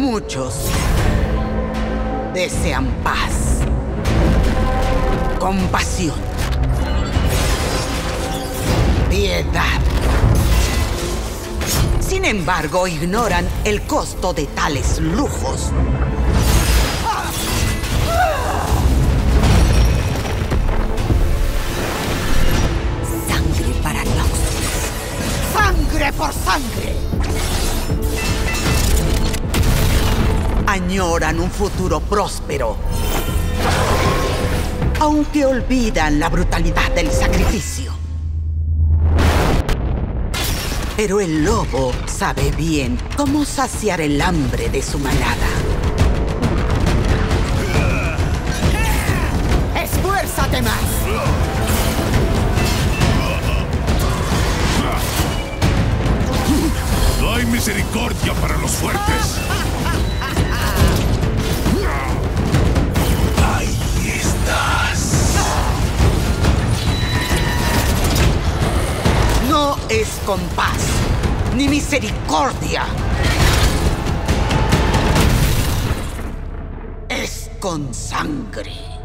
Muchos desean paz, compasión, piedad. Sin embargo, ignoran el costo de tales lujos. Sangre para Noxus. ¡Sangre por sangre! Añoran un futuro próspero. Aunque olvidan la brutalidad del sacrificio. Pero el lobo sabe bien cómo saciar el hambre de su manada. ¡Esfuérzate más! No hay misericordia para los fuertes. Es con paz ni misericordia. Es con sangre.